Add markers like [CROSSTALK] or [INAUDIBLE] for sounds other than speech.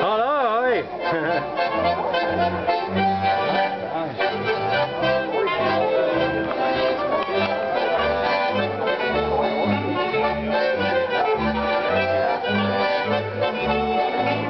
Hello, [LAUGHS] [LAUGHS] Thank you.